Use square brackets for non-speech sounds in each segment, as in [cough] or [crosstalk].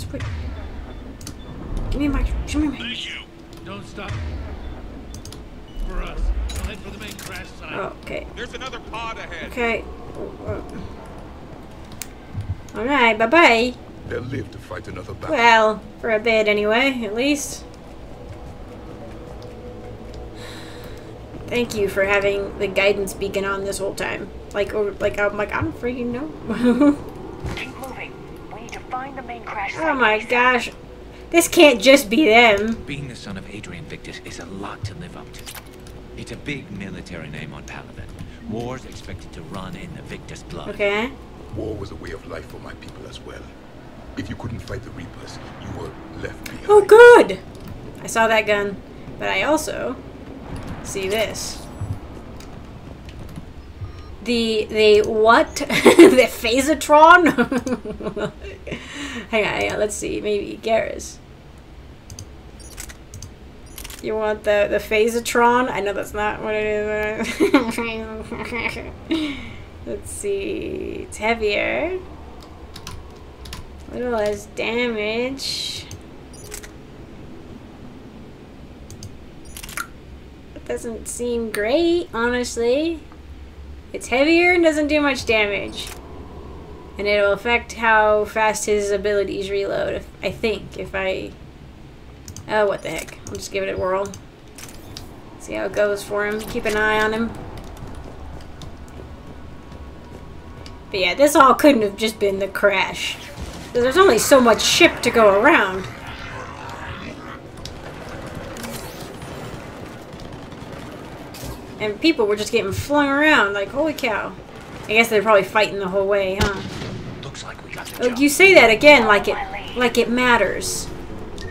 Sweet. Give me my. Give me my. Thank you. Don't stop. For us. We'll head for the main crash site. Oh, okay. There's another pod ahead. Okay. Alright, bye bye. They'll live to fight another battle. Well, for a bit anyway, at least. Thank you for having the guidance beacon on this whole time. Like, or like, I'm like, I don't freaking know. [laughs] Keep moving. We need to find the main crash site. oh my gosh, this can't just be them. Being the son of Adrian Victus is a lot to live up to. It's a big military name on Palaven. War's expected to run in the Victus blood. Okay. War was a way of life for my people as well. If you couldn't fight the Reapers, you were left behind. Oh, good. I saw that gun, but I also see this. The the what? [laughs] the phasotron? [laughs] [laughs] hang on, hang on. Let's see. Maybe Garrus. You want the the phasotron? I know that's not what it is. [laughs] Let's see. It's heavier. A little less damage. It doesn't seem great, honestly. It's heavier and doesn't do much damage. And it'll affect how fast his abilities reload, if, I think, if I... Oh, what the heck. I'll just give it a whirl. See how it goes for him. Keep an eye on him. But yeah, this all couldn't have just been the crash. There's only so much ship to go around. And people were just getting flung around like, holy cow. I guess they're probably fighting the whole way, huh? Oh, you say that again like it like it matters.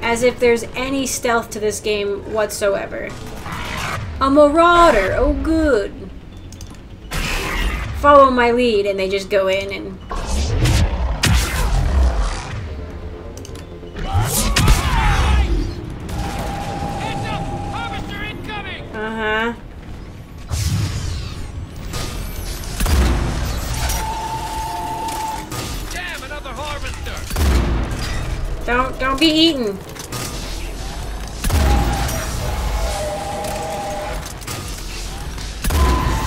As if there's any stealth to this game whatsoever. A marauder, oh good. Follow my lead and they just go in and Don't don't be eaten.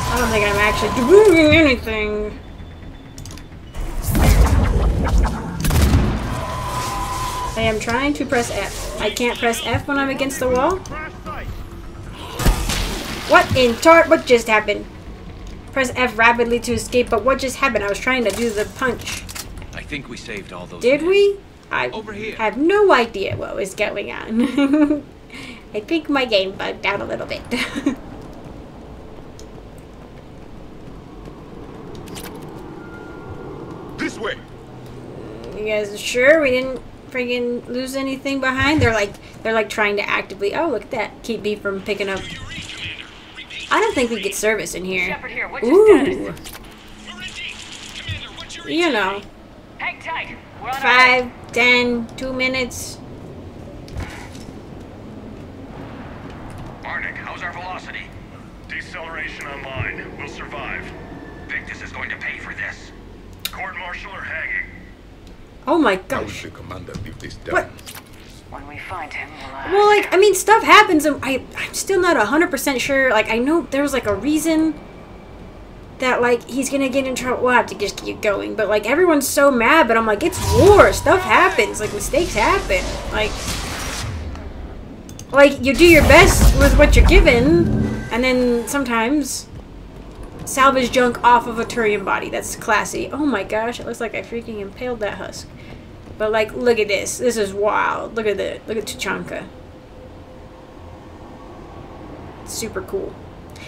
I don't think I'm actually doing anything. I am trying to press F. I can't press F when I'm against the wall. What in tar- what just happened? Press F rapidly to escape, but what just happened? I was trying to do the punch. I think we saved all those. Did we? I Over here. have no idea what was going on. [laughs] I think my game bugged out a little bit. [laughs] This way! you guys sure we didn't friggin' lose anything behind? They're like they're like trying to actively oh look at that. Keep me from picking up You read, Commander. Repeat. I don't think we get service in here. Here. Ooh. status? We're indeed. Commander, what's You know. Hang tight. We're on our way. Five, ten, two minutes. Arnik, how's our velocity? Deceleration online. We'll survive. Victus is going to pay for this. Court martial or hanging? Oh my How would the commander live this down? What? When we find him, we'll. Uh, well, like, I mean, stuff happens, I, I'm still not 100% sure. Like, I know there was, like, a reason that, like, he's gonna get in trouble. We'll have to just keep going. But, like, everyone's so mad, but I'm like, it's war. Stuff happens. Like, mistakes happen. Like, like, you do your best with what you're given, and then sometimes salvage junk off of a Turian body. That's classy. Oh my gosh, it looks like I freaking impaled that husk. But like, look at this. This is wild. Look at the look at Tuchanka. Super cool.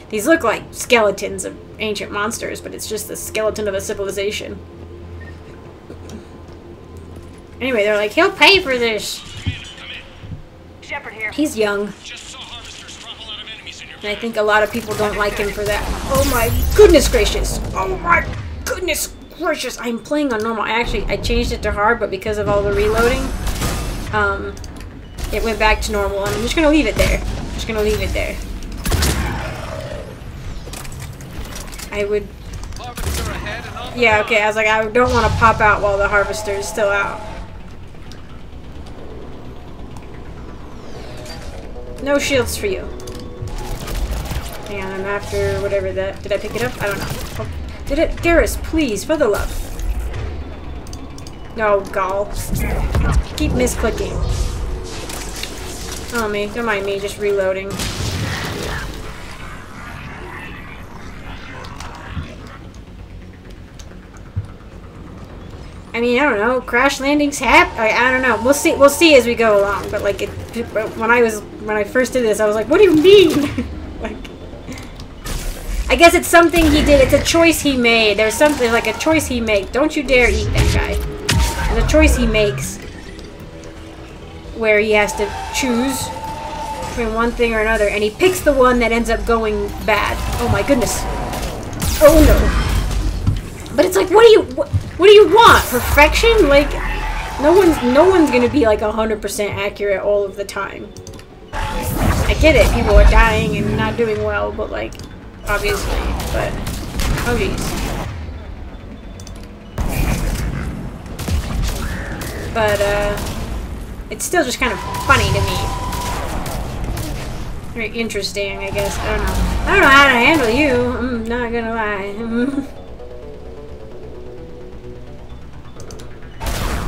These look like skeletons of ancient monsters, but it's just the skeleton of a civilization. Anyway, they're like, he'll pay for this. Here. He's young, and I think a lot of people don't like him for that. Oh my goodness gracious! Oh my goodness gracious! I'm playing on normal. I actually I changed it to hard, but because of all the reloading, um, it went back to normal, and I'm just gonna leave it there. Just gonna leave it there. I would... Yeah, okay, I was like, I don't want to pop out while the harvester is still out. No shields for you. Hang on, I'm after whatever that... Did I pick it up? I don't know. Oh, did it? Garrus, please, for the love. No, gall. Keep misclicking. Oh me, don't mind me, just reloading. I mean, I don't know. Crash landings happen. I, I don't know. We'll see. We'll see as we go along. But like, it, when I was when I first did this, I was like, "What do you mean?" [laughs] like, I guess it's something he did. It's a choice he made. There's something like a choice he made. Don't you dare eat that guy. There's a choice he makes where he has to choose between one thing or another, and he picks the one that ends up going bad. Oh my goodness. Oh no. But it's like, what do you what, what do you want? Perfection? Like, no one's no one's gonna be like hundred percent accurate all of the time. I get it. People are dying and not doing well, but like, obviously. But oh jeez. But uh, it's still just kind of funny to me. Very interesting, I guess. I don't know. I don't know how to handle you. I'm not gonna lie. [laughs]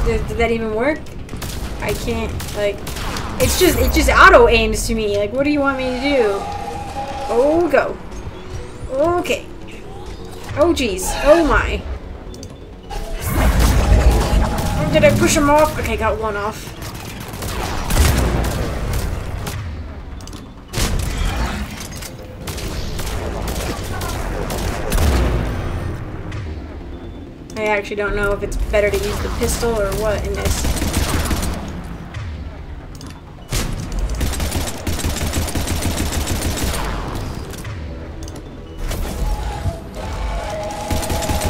did, did that even work? I can't, like, it's just, it just auto aims to me. Like, what do you want me to do? Oh, go. Okay. Oh, jeez. Oh, my. Did I push him off? Okay, got one off. Actually don't know if it's better to use the pistol or what in this.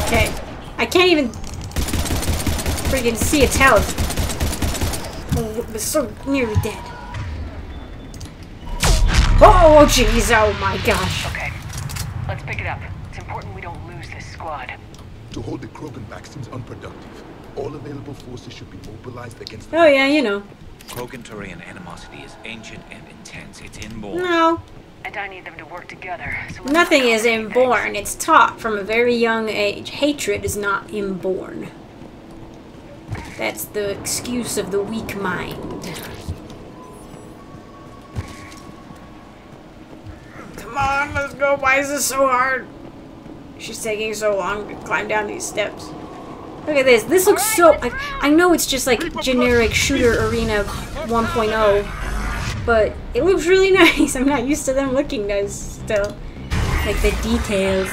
Okay. I can't even freaking see its health. Oh, it was so nearly dead. Oh, jeez. Oh, my gosh. Okay, let's pick it up. It's important we don't lose this squad. To hold the Krogan back seems unproductive. All available forces should be mobilized against the Oh, yeah, you know. Krogan Turian animosity is ancient and intense. It's inborn. No. And I need them to work together. So Nothing is inborn. things. It's taught from a very young age. Hatred is not inborn. That's the excuse of the weak mind. Come on, let's go. Why is this so hard? She's taking so long to climb down these steps. Look at this. This looks so... I, I know it's just like generic shooter arena 1.0, but it looks really [laughs] nice. I'm not used to them looking nice still. Like the details.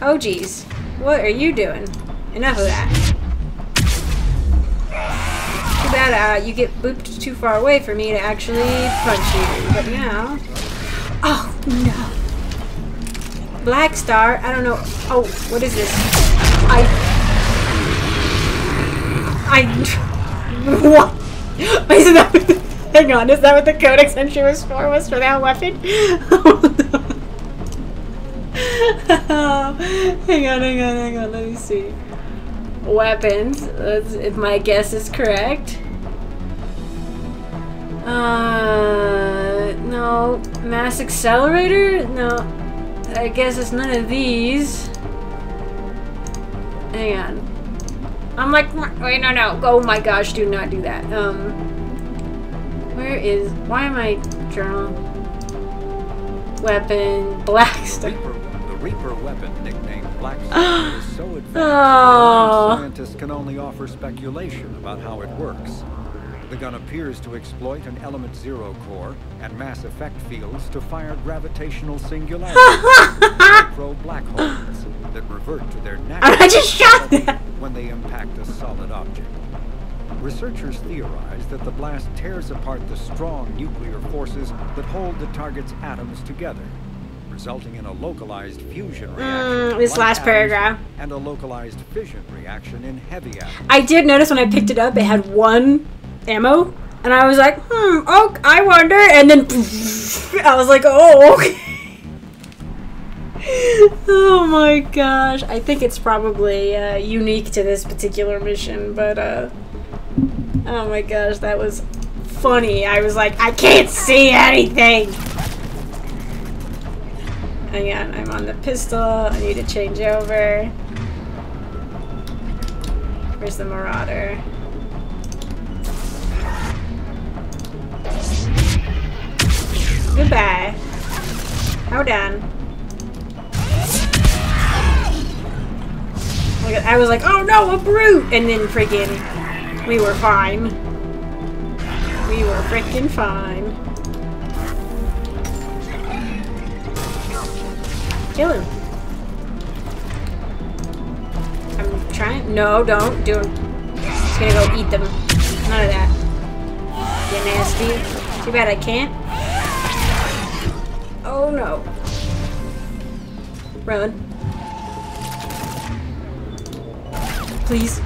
Oh, geez. What are you doing? Enough of that. Too bad uh, you get booped too far away for me to actually punch you. But you know. Oh, no. Black Star? I don't know. Oh, what is this? I... I... [laughs] What? [laughs] Is that what the, hang on, is that what the Codex entry was for? Was for that weapon? Oh, [laughs] hang on, hang on, hang on. Let me see. Weapons. Let's, if my guess is correct. Uh, no. Mass accelerator? No. I guess it's none of these. Hang on. I'm like, wait, no, no. Oh my gosh, do not do that. Um, where is, why am I journal? Weapon, [laughs] Blackstar. The Reaper weapon, nicknamed Black Star, [gasps] is so advanced Oh. that scientists can only offer speculation about how it works. The gun appears to exploit an Element Zero core and mass effect fields to fire gravitational singularities, [laughs] micro black holes that revert to their natural I just shot that. when they impact a solid object. Researchers theorize that the blast tears apart the strong nuclear forces that hold the target's atoms together, resulting in a localized fusion reaction. Mm, this last paragraph. And a localized fission reaction in heavy atoms. I did notice when I picked it up, it had one ammo, and I was like, hmm, oh, I wonder, and then [laughs] I was like, oh, [laughs] okay. oh my gosh. I think it's probably uh, unique to this particular mission, but uh, oh my gosh, that was funny. I was like, I can't see anything. Hang on, I'm on the pistol. I need to change over. Where's the Marauder? Goodbye. How done? Oh like, I was like, oh no, a brute! And then freaking, we were fine. We were freaking fine. Kill him. I'm trying. No, don't. Do Just gonna go eat them. None of that. You nasty. Too bad I can't. Oh no. Run. Please.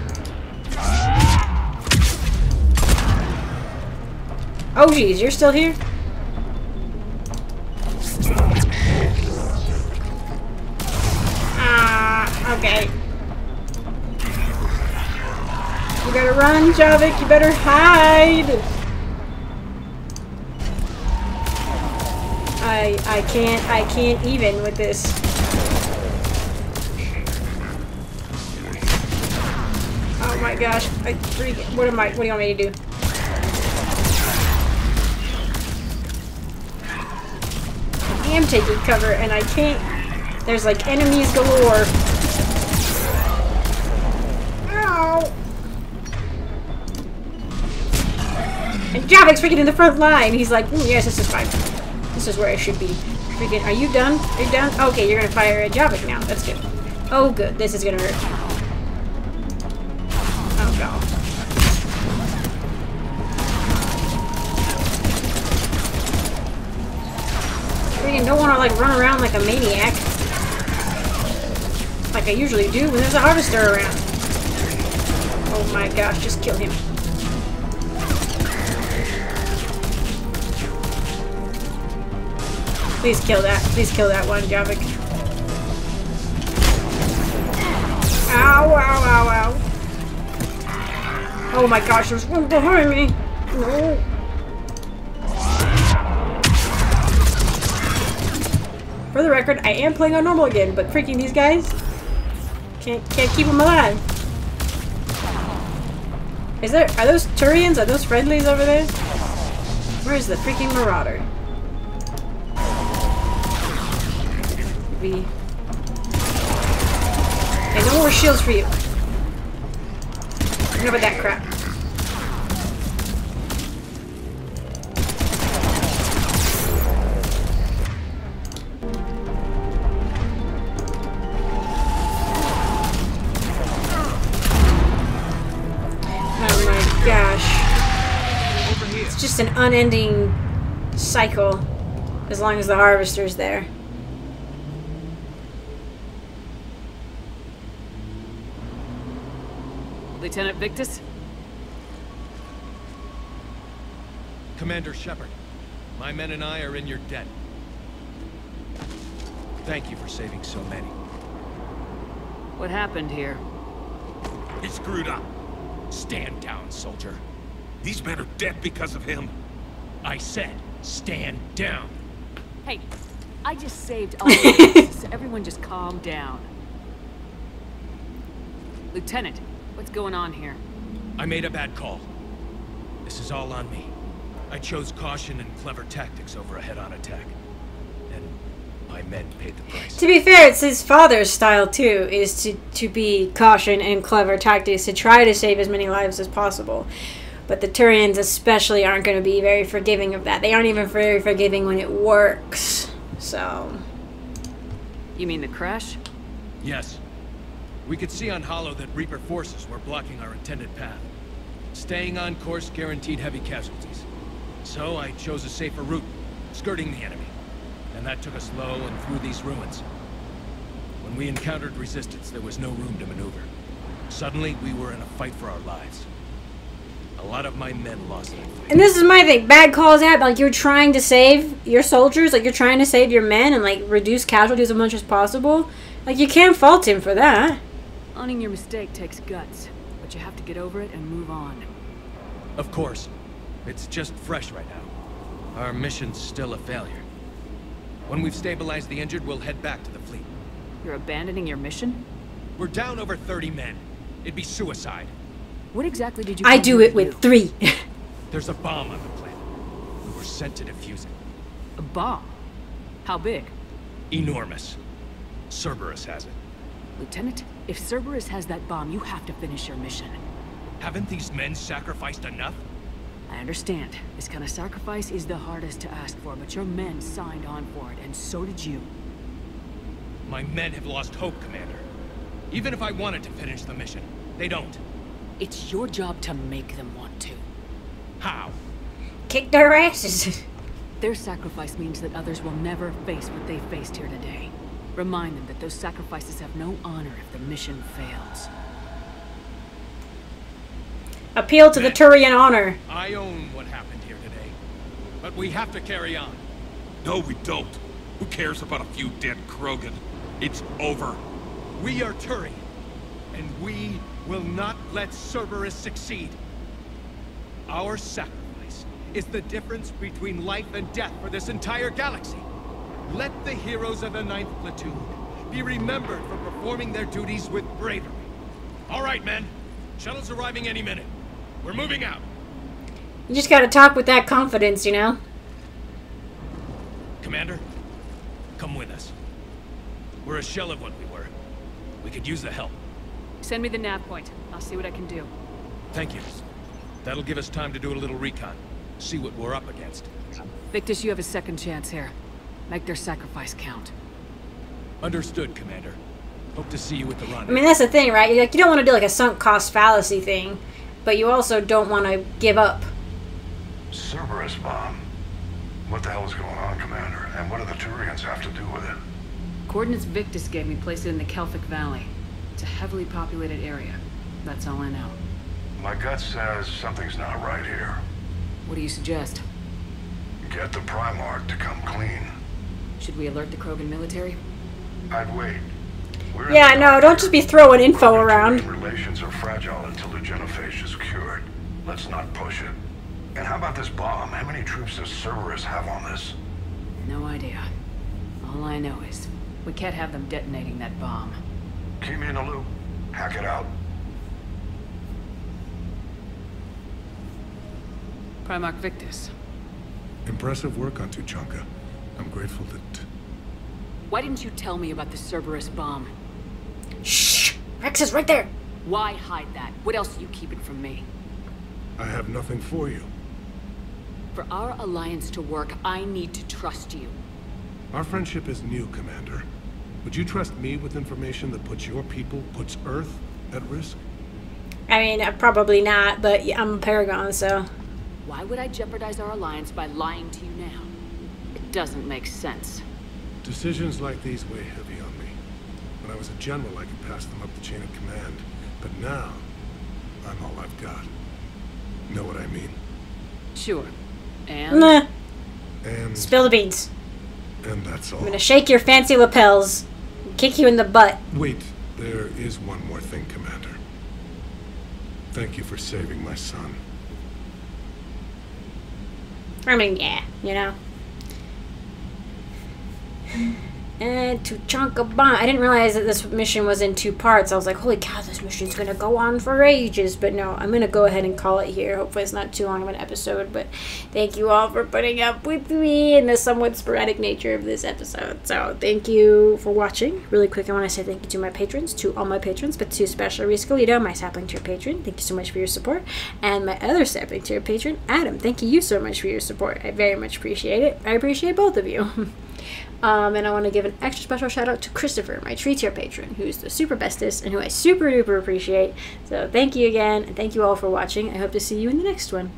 Oh jeez, you're still here? Ah, okay. You gotta run, Javik, you better hide! I I can't I can't even with this. Oh my gosh. I what am I what do you want me to do? I am taking cover and I can't there's like enemies galore. Ow! And Javik's freaking in the front line. He's like, "Mm, yes, this is fine. This is where I should be. Freaking, are you done? Are you done? Okay, you're gonna fire a Javik now. That's good. Oh, good. This is gonna hurt. Oh, God. Freaking don't want to, like, run around like a maniac. Like I usually do when there's a harvester around. Oh my gosh, just kill him. Please kill that. Please kill that one, Javik. Ow, ow, ow, ow. Oh my gosh, there's one behind me. No. For the record, I am playing on normal again, but freaking these guys can't can't keep them alive. Is there are those Turians? Are those friendlies over there? Where's the freaking Marauder? Be. Hey, no more shields for you. About that crap. Oh my gosh. It's just an unending cycle as long as the harvester's there. Lieutenant Victus? Commander Shepard, my men and I are in your debt. Thank you for saving so many. What happened here? He screwed up. Stand down, soldier. These men are dead because of him. I said, stand down. Hey, I just saved all of this, [laughs] so everyone just calm down. Lieutenant, what's going on here? I made a bad call. This is all on me. I chose caution and clever tactics over a head-on attack. And my men paid the price. To be fair, it's his father's style too, is to, to be caution and clever tactics to try to save as many lives as possible. But the Turians especially aren't going to be very forgiving of that. They aren't even very forgiving when it works. So, You mean the crash? Yes. We could see on Hollow that Reaper forces were blocking our intended path. Staying on course guaranteed heavy casualties. So I chose a safer route, skirting the enemy. And that took us low and through these ruins. When we encountered resistance, there was no room to maneuver. Suddenly, we were in a fight for our lives. A lot of my men lost and this is my thing. Bad calls out. Like you're trying to save your soldiers. Like you're trying to save your men and like reduce casualties as much as possible. Like you can't fault him for that. Owning your mistake takes guts, but you have to get over it and move on. Of course. It's just fresh right now. Our mission's still a failure. When we've stabilized the injured, we'll head back to the fleet. You're abandoning your mission? We're down over 30 men. It'd be suicide. What exactly did you I do it to with three. [laughs] There's a bomb on the planet. We were sent to defuse it. A bomb? How big? Enormous. Cerberus has it. Lieutenant, if Cerberus has that bomb, you have to finish your mission. Haven't these men sacrificed enough? I understand. This kind of sacrifice is the hardest to ask for, but your men signed on for it, and so did you. My men have lost hope, Commander. Even if I wanted to finish the mission, they don't. It's your job to make them want to. How? Kick their asses. Their sacrifice means that others will never face what they faced here today. Remind them that those sacrifices have no honor if the mission fails. Appeal to the Turian honor. I own what happened here today. But we have to carry on. No, we don't. Who cares about a few dead Krogan? It's over. We are Turian. and we will not let Cerberus succeed. Our sacrifice is the difference between life and death for this entire galaxy. Let the heroes of the Ninth Platoon be remembered for performing their duties with bravery. All right, men. Shuttle's arriving any minute. We're moving out. You just gotta talk with that confidence, you know? Commander, come with us. We're a shell of what we were. We could use the help. Send me the nav point. I'll see what I can do. Thank you. That'll give us time to do a little recon. See what we're up against. Victus, you have a second chance here. Make their sacrifice count. Understood, Commander. Hope to see you at the I mean, that's the thing, right? Like, you don't want to do like a sunk cost fallacy thing, but you also don't want to give up. Cerberus bomb. What the hell is going on, Commander? And what do the Turians have to do with it? Coordinates Victus gave me place it in the Kelphic Valley. It's a heavily populated area. That's all I know. My gut says something's not right here. What do you suggest? Get the Primarch to come clean. Should we alert the Krogan military? I'd wait. We're Yeah, no, don't just be throwing info Krogan-Turian around. Relations are fragile until the genophage is cured. Let's not push it. And how about this bomb? How many troops does Cerberus have on this? No idea. All I know is, we can't have them detonating that bomb. Keep me in the loop. Hackett out. Primarch Victus, Impressive work on Tuchanka. I'm grateful that... why didn't you tell me about the Cerberus bomb? Shh! Wrex is right there! Why hide that? What else are you keeping from me? I have nothing for you. For our alliance to work, I need to trust you. Our friendship is new, Commander. Would you trust me with information that puts your people, puts Earth, at risk? I mean, uh, probably not, but I'm a Paragon, so. Why would I jeopardize our alliance by lying to you now? It doesn't make sense. Decisions like these weigh heavy on me. When I was a general, I could pass them up the chain of command. But now, I'm all I've got. Know what I mean? Sure. And Nah. And, Spill the beans. and that's all. I'm gonna shake your fancy lapels, and kick you in the butt. Wait, there is one more thing, Commander. Thank you for saving my son. I mean, yeah, you know. And Tuchanka Bomb. I didn't realize that this mission was in two parts. I was like, holy cow, this mission's gonna go on for ages. But no, I'm gonna go ahead and call it here. Hopefully, it's not too long of an episode. But thank you all for putting up with me and the somewhat sporadic nature of this episode. So, thank you for watching. Really quick, I want to say thank you to my patrons, to all my patrons, but to especially Riscolito, my sapling tier patron. Thank you so much for your support. And my other sapling tier patron, Adam. Thank you so much for your support. I very much appreciate it. I appreciate both of you. [laughs] Um, and I want to give an extra special shout out to Christopher, my tree tier patron, who's the super bestest and who I super duper appreciate. So thank you again, and thank you all for watching. I hope to see you in the next one.